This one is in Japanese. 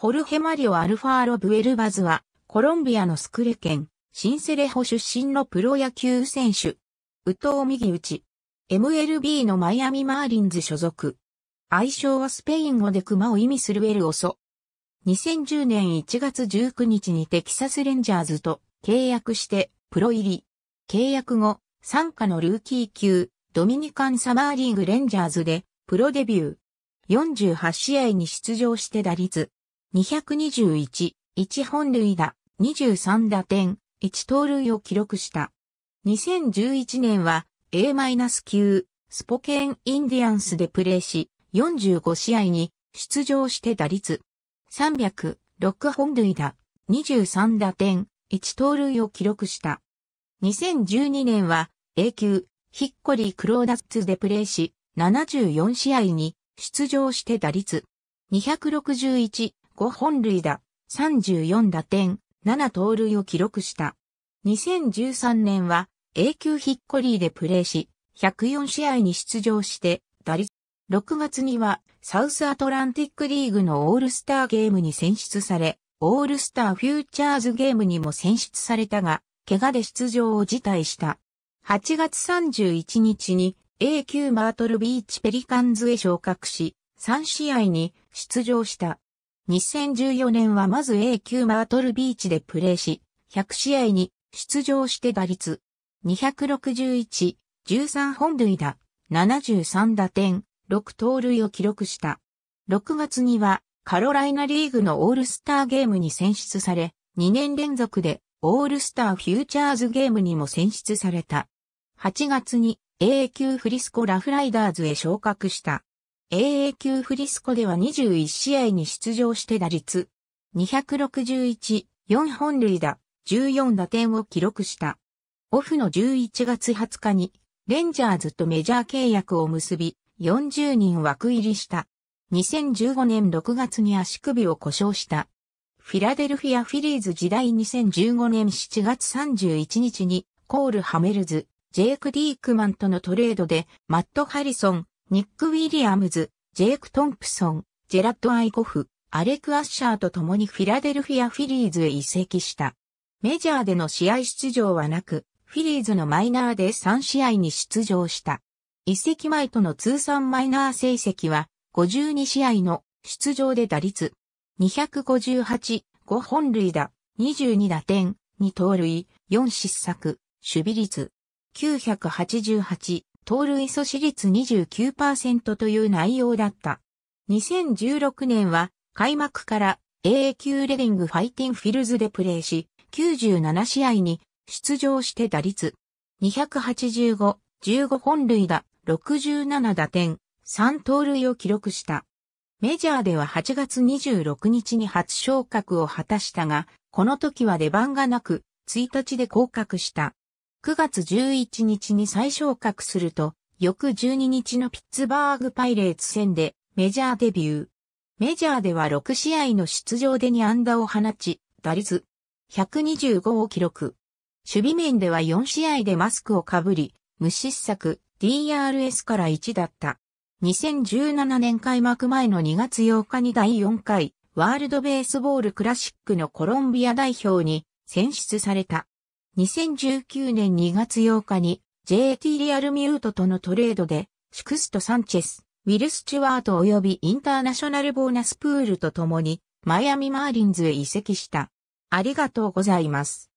ホルヘマリオ・アルファーロ・ブエルバズは、コロンビアのスクレ県、シンセレホ出身のプロ野球選手。宇藤右打ち。MLB のマイアミマーリンズ所属。愛称はスペイン語で熊を意味するウェルオソ。2010年1月19日にテキサスレンジャーズと契約してプロ入り。契約後、参加のルーキー級、ドミニカンサマーリーグレンジャーズでプロデビュー。48試合に出場して打率。221、1本塁打、23打点、1盗塁を記録した。2011年は A- 級スポケンインディアンスでプレーし、45試合に出場して打率300、6本塁打、23打点、1盗塁を記録した。2012年は A 級ヒッコリークローダッツでプレーし、74試合に出場して打率261、5本塁打、34打点、7盗塁を記録した。2013年は A 級ヒッコリーでプレーし、104試合に出場して打率。6月にはサウスアトランティックリーグのオールスターゲームに選出され、オールスターフューチャーズゲームにも選出されたが、怪我で出場を辞退した。8月31日に A 級マートルビーチペリカンズへ昇格し、3試合に出場した。2014年はまず A 級マートルビーチでプレーし、100試合に出場して打率261、13本塁打、73打点、6盗塁を記録した。6月にはカロライナリーグのオールスターゲームに選出され、2年連続でオールスターフューチャーズゲームにも選出された。8月に A 級フリスコラフライダーズへ昇格した。AA 級フリスコでは21試合に出場して打率261、4本塁打、14打点を記録した。オフの11月20日にレンジャーズとメジャー契約を結び40人枠入りした。2015年6月に足首を故障した。フィラデルフィアフィリーズ時代2015年7月31日にコール・ハメルズ、ジェイク・ディークマンとのトレードでマット・ハリソン、ニック・ウィリアムズ、ジェイク・トンプソン、ジェラット・アイコフ、アレク・アッシャーと共にフィラデルフィア・フィリーズへ移籍した。メジャーでの試合出場はなく、フィリーズのマイナーで3試合に出場した。移籍前との通算マイナー成績は52試合の出場で打率258、5本塁打、22打点、2盗塁、4失策、守備率988、盗塁阻止率29%という内容だった。2016年は開幕から A 級レディングファイティンフィルズでプレーし、97試合に出場して打率285、15本塁打、67打点、3盗塁を記録した。メジャーでは8月26日に初昇格を果たしたが、この時は出番がなく、1日で降格した。9月11日に再昇格すると、翌12日のピッツバーグパイレーツ戦でメジャーデビュー。メジャーでは6試合の出場で2安打を放ち、打率125を記録。守備面では4試合でマスクをかぶり、無失策 DRS から1だった。2017年開幕前の2月8日に第4回ワールドベースボールクラシックのコロンビア代表に選出された。2019年2月8日に JT リアルミュートとのトレードで、シクスト・サンチェス、ウィル・スチュワート及びインターナショナルボーナスプールと共に、マイアミ・マーリンズへ移籍した。ありがとうございます。